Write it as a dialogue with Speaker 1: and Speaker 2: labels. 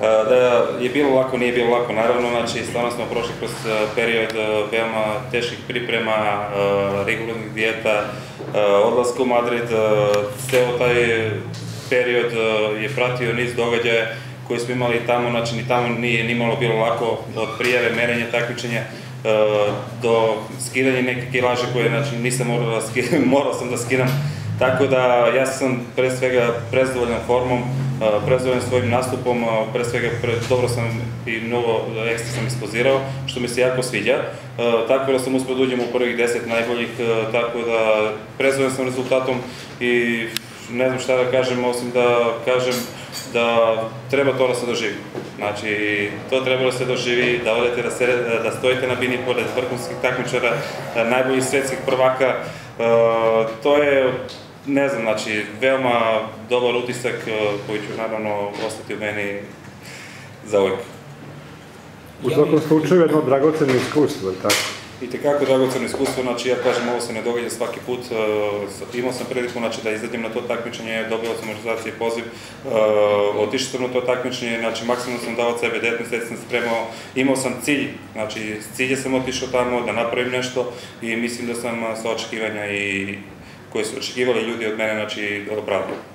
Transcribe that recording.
Speaker 1: Da je bilo lako, nije bilo lako, naravno, znači stvarno smo prošli kroz period veoma teških priprema, rigoroznih dijeta, odlaska u Madrid, ceo taj period je pratio niz događaja koji smo imali tamo, znači ni tamo nije ni malo bilo lako od prijave, merenja, takmičenja, do skidanja neke kilaže koje znači, nisam morao da skidam, morao sam da skidam. Tako da ja sam pre svega prezdovoljan formom, prezdovoljan svojim nastupom, pre svega pre, dobro sam i mnogo ekstra sam ispozirao, što mi se jako sviđa. Tako da sam uspio da uđem u prvih deset najboljih, tako da prezdovoljan sam rezultatom i ne znam šta da kažem, osim da kažem da treba to da se doživi. Znači, to treba da se doživi, da odete da, se, da stojite na bini pored vrhunskih takmičara, najboljih svetskih prvaka. To je, ne znam, znači, veoma dobar utisak koji ću naravno ostati u meni za uvek.
Speaker 2: U svakom slučaju jedno dragoceno iskustvo, tako?
Speaker 1: i tekako dragoceno iskustvo, znači ja kažem ovo se ne događa svaki put, uh, imao sam priliku znači, da izađem na to takmičenje, dobio sam organizacije poziv, uh, otišao sam na to takmičenje, znači maksimalno sam dao od sebe, 9 meseci sam spremao, imao sam cilj, znači s cilje sam otišao tamo da napravim nešto i mislim da sam sa očekivanja i koje su očekivali ljudi od mene, znači, opravdao.